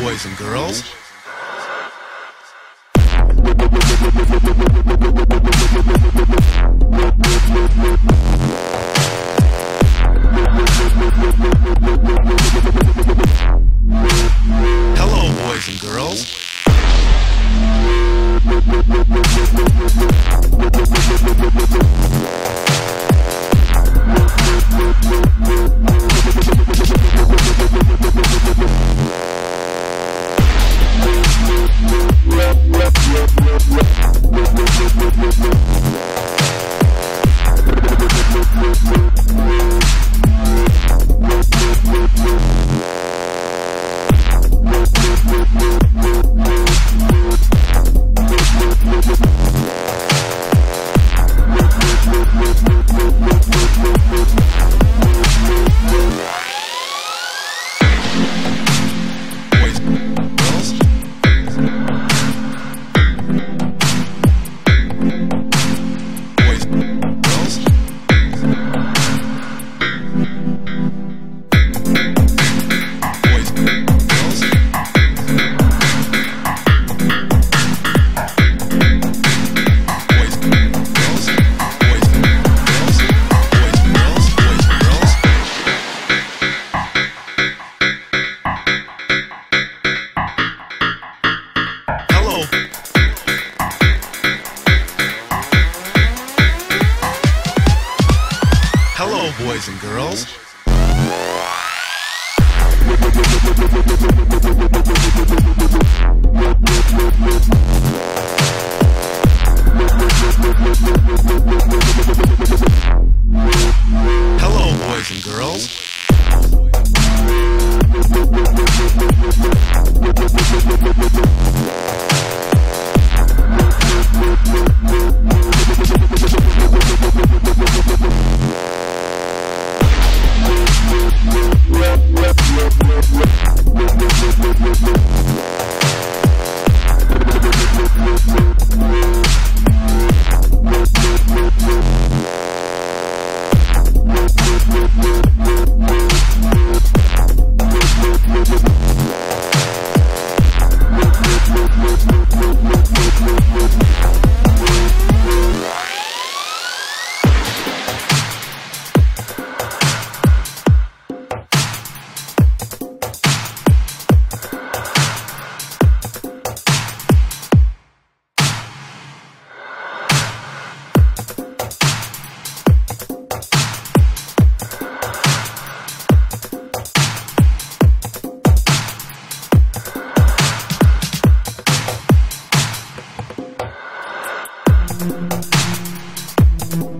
boys and girls. Hello, boys and girls. Boys and girls. Thank